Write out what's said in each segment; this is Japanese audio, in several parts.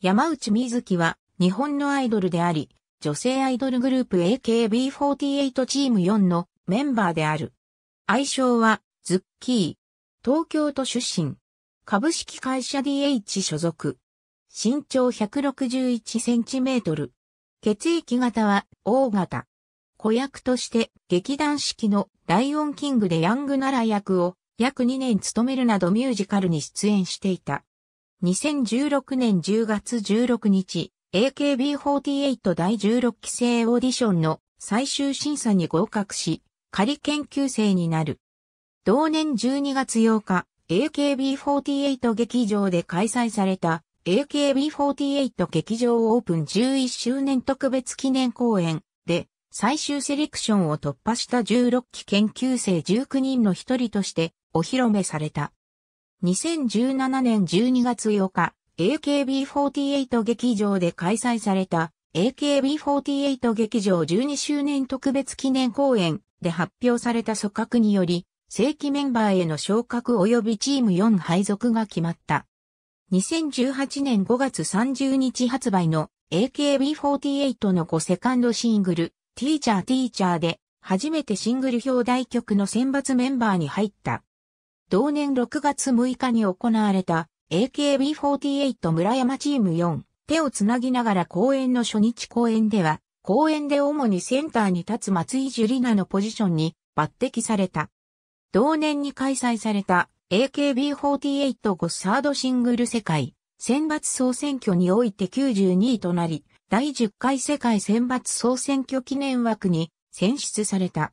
山内瑞希は日本のアイドルであり、女性アイドルグループ AKB48 チーム4のメンバーである。愛称はズッキー。東京都出身。株式会社 DH 所属。身長161センチメートル。血液型は O 型。子役として劇団四季のライオンキングでヤングナラ役を約2年務めるなどミュージカルに出演していた。2016年10月16日、AKB48 第16期生オーディションの最終審査に合格し、仮研究生になる。同年12月8日、AKB48 劇場で開催された AKB48 劇場オープン11周年特別記念公演で最終セレクションを突破した16期研究生19人の一人としてお披露目された。2017年12月8日、AKB48 劇場で開催された AKB48 劇場12周年特別記念公演で発表された組閣により、正規メンバーへの昇格及びチーム4配属が決まった。2018年5月30日発売の AKB48 の5セカンドシングル、ティーチャーティーチャーで初めてシングル表題曲の選抜メンバーに入った。同年6月6日に行われた AKB48 村山チーム4手をつなぎながら公演の初日公演では公演で主にセンターに立つ松井樹里奈のポジションに抜擢された。同年に開催された AKB48 5サードシングル世界選抜総選挙において92位となり第10回世界選抜総選挙記念枠に選出された。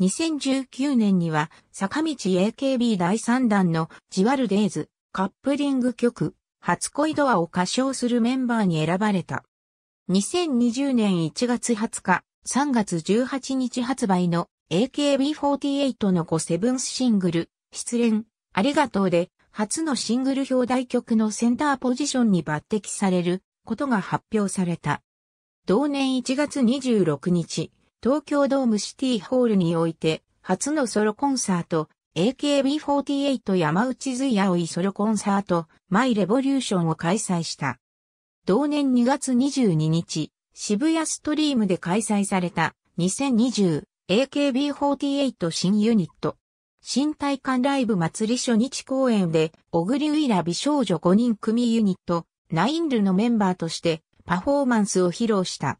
2019年には坂道 AKB 第3弾のジワルデイズカップリング曲初恋ドアを歌唱するメンバーに選ばれた。2020年1月20日、3月18日発売の AKB48 の5セブンスシングル、失恋、ありがとうで、初のシングル表題曲のセンターポジションに抜擢されることが発表された。同年1月26日、東京ドームシティホールにおいて、初のソロコンサート、AKB48 山内随葵ソロコンサート、マイレボリューションを開催した。同年2月22日、渋谷ストリームで開催された 2020AKB48 新ユニット。新体感ライブ祭り初日公演で、小栗ウイラ美少女5人組ユニット、ナインルのメンバーとしてパフォーマンスを披露した。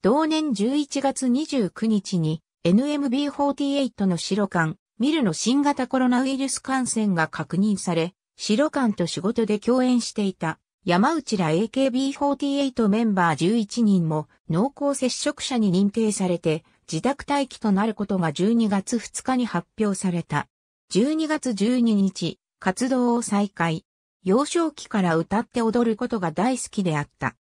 同年11月29日に NMB48 の白館、ミルの新型コロナウイルス感染が確認され、白館と仕事で共演していた山内ら AKB48 メンバー11人も濃厚接触者に認定されて自宅待機となることが12月2日に発表された。12月12日、活動を再開。幼少期から歌って踊ることが大好きであった。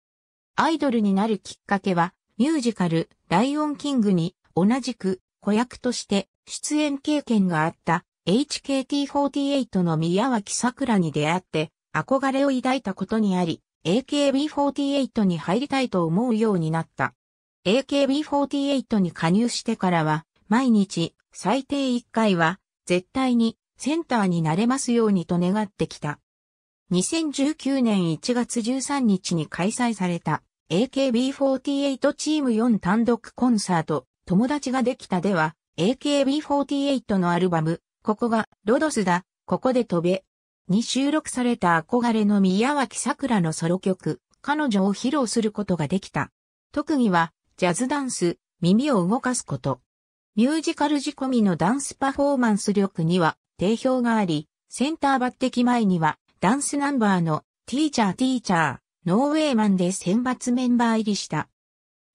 アイドルになるきっかけは、ミュージカル、ライオンキングに同じく子役として出演経験があった HKT48 の宮脇桜に出会って憧れを抱いたことにあり、AKB48 に入りたいと思うようになった。AKB48 に加入してからは、毎日最低1回は絶対にセンターになれますようにと願ってきた。2019年1月13日に開催された AKB48 チーム4単独コンサート、友達ができたでは、AKB48 のアルバム、ここがロドスだ、ここで飛べ、に収録された憧れの宮脇桜のソロ曲、彼女を披露することができた。特技は、ジャズダンス、耳を動かすこと。ミュージカル仕込みのダンスパフォーマンス力には定評があり、センター抜擢前にはダンスナンバーのティーチャーティーチャー、ノーウェイマンで選抜メンバー入りした。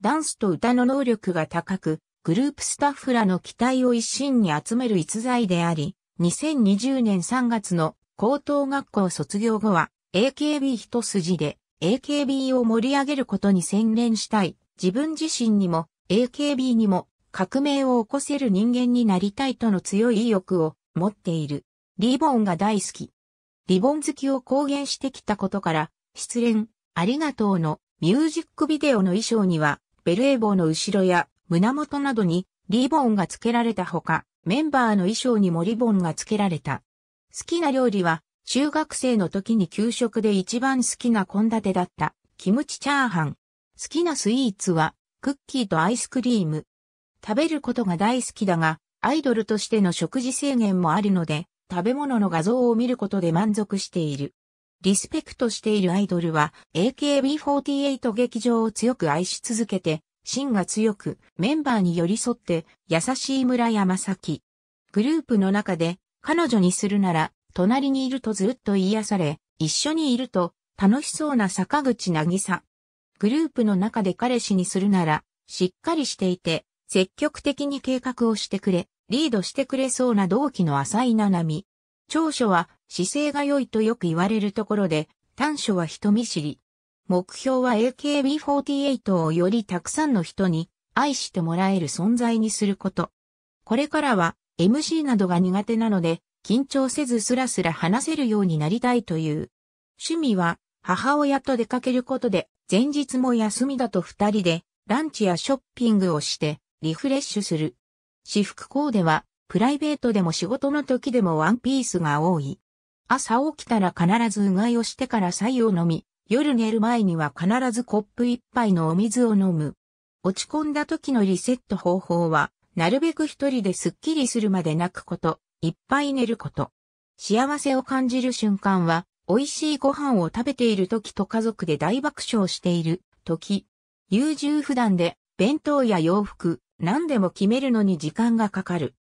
ダンスと歌の能力が高く、グループスタッフらの期待を一身に集める逸材であり、2020年3月の高等学校卒業後は AKB 一筋で AKB を盛り上げることに専念したい。自分自身にも AKB にも革命を起こせる人間になりたいとの強い意欲を持っている。リボンが大好き。リボン好きを公言してきたことから、失恋、ありがとうのミュージックビデオの衣装には、ベルエボの後ろや胸元などにリボンが付けられたほか、メンバーの衣装にもリボンが付けられた。好きな料理は中学生の時に給食で一番好きな献立だった、キムチチャーハン。好きなスイーツは、クッキーとアイスクリーム。食べることが大好きだが、アイドルとしての食事制限もあるので、食べ物の画像を見ることで満足している。リスペクトしているアイドルは AKB48 劇場を強く愛し続けて、芯が強くメンバーに寄り添って優しい村山咲。グループの中で彼女にするなら隣にいるとずっと癒され、一緒にいると楽しそうな坂口渚。グループの中で彼氏にするならしっかりしていて積極的に計画をしてくれ、リードしてくれそうな同期の浅井七海。長所は姿勢が良いとよく言われるところで、短所は人見知り。目標は AKB48 をよりたくさんの人に愛してもらえる存在にすること。これからは MC などが苦手なので、緊張せずスラスラ話せるようになりたいという。趣味は母親と出かけることで、前日も休みだと二人でランチやショッピングをしてリフレッシュする。私服コーデはプライベートでも仕事の時でもワンピースが多い。朝起きたら必ずうがいをしてから白湯を飲み、夜寝る前には必ずコップ一杯のお水を飲む。落ち込んだ時のリセット方法は、なるべく一人でスッキリするまで泣くこと、いっぱい寝ること。幸せを感じる瞬間は、美味しいご飯を食べている時と家族で大爆笑している時。優柔不断で、弁当や洋服、何でも決めるのに時間がかかる。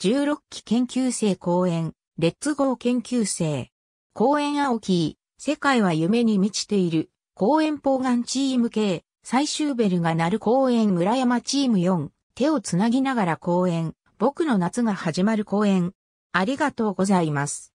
16期研究生講演、レッツゴー研究生。公演青木、世界は夢に満ちている、公演ポーガンチーム系、最終ベルが鳴る公演村山チーム4、手をつなぎながら公演、僕の夏が始まる公演。ありがとうございます。